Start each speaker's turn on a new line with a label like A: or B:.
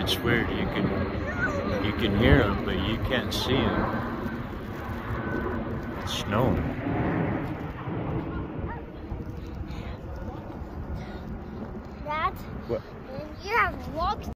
A: It's weird. You can you can hear them, but you can't see them. It's snowing.
B: Dad,
A: What?
B: you have walked